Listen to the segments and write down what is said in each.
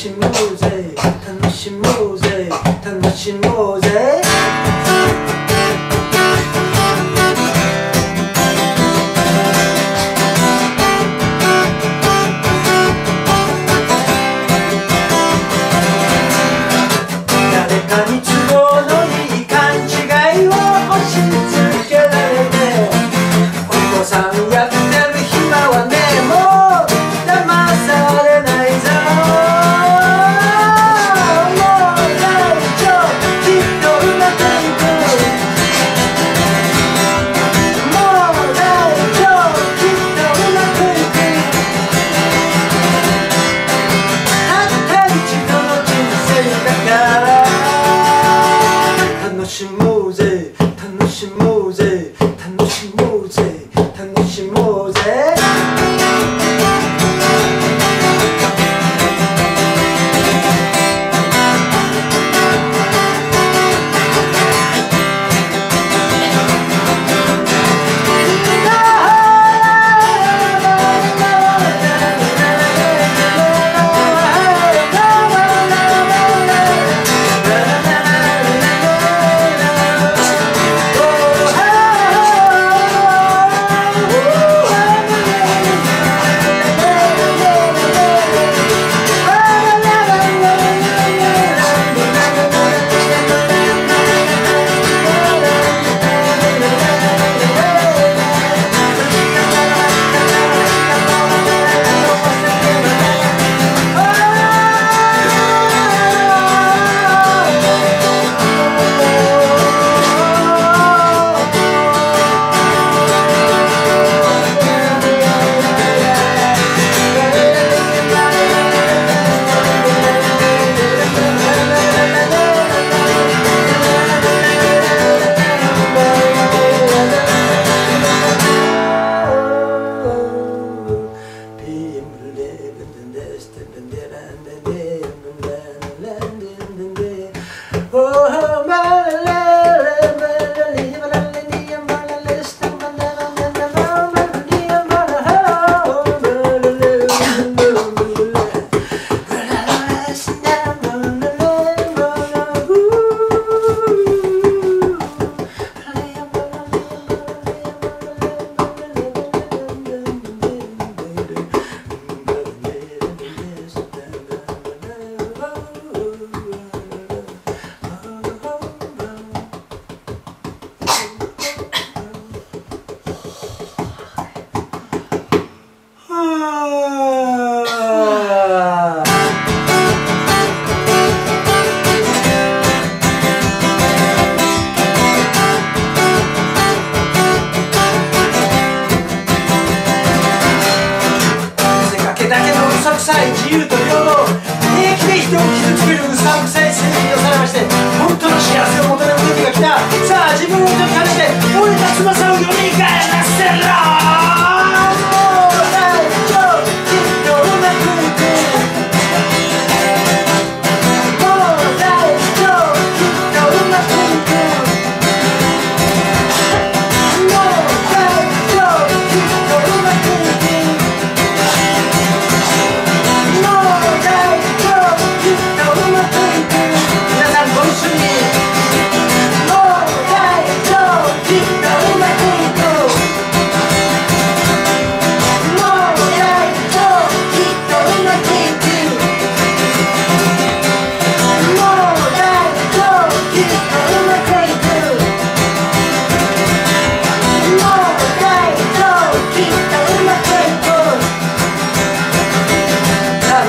しもうぜ。楽しもうぜ。楽しもうぜ。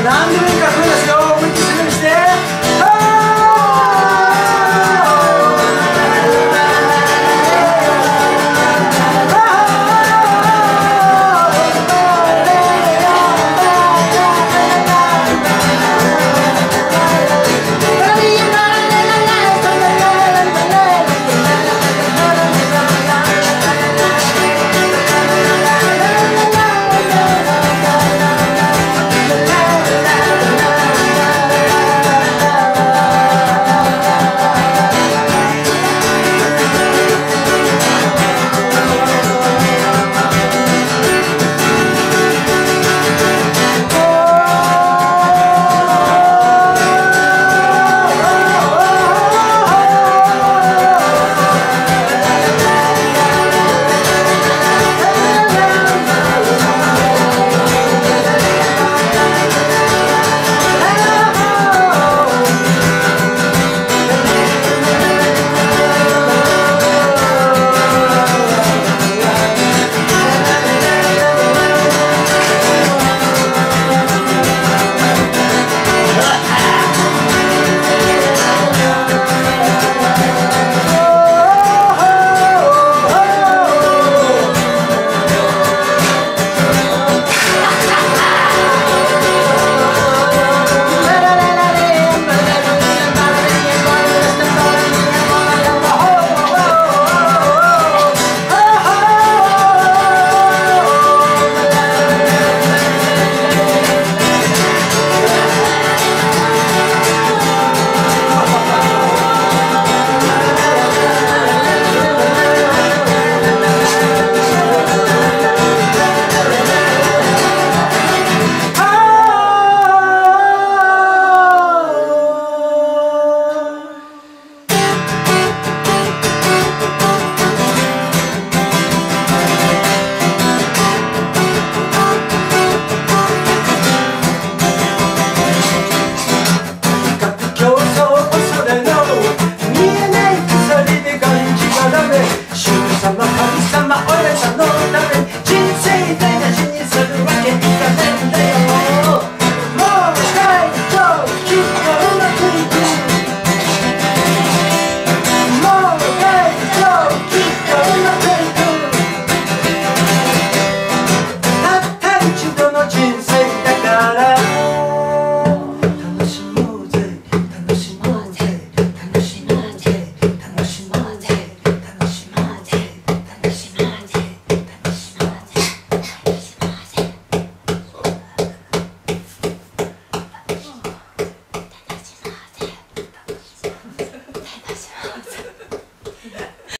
Andando